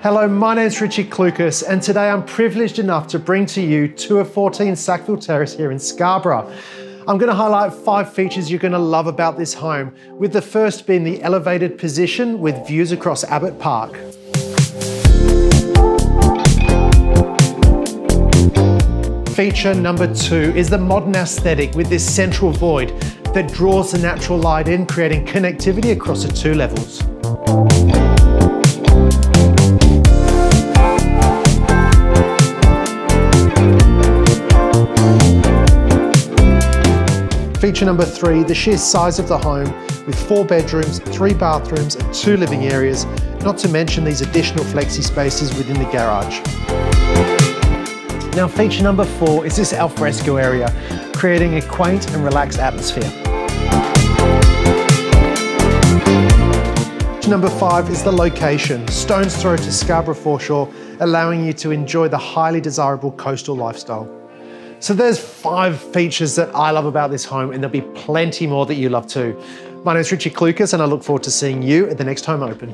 Hello, my name's Richie Klukas, and today I'm privileged enough to bring to you tour 14 Sackville Terrace here in Scarborough. I'm going to highlight five features you're going to love about this home, with the first being the elevated position with views across Abbett Park. Feature number two is the modern aesthetic with this central void that draws the natural light in, creating connectivity across the two levels. Feature number three, the sheer size of the home with four bedrooms, three bathrooms and two living areas, not to mention these additional flexi spaces within the garage. Now feature number four is this alfresco area, creating a quaint and relaxed atmosphere. Feature number five is the location, stone's throw to Scarborough Foreshore, allowing you to enjoy the highly desirable coastal lifestyle. So there's five features that I love about this home and there'll be plenty more that you love too. My name is Richie Klukas and I look forward to seeing you at the next Home Open.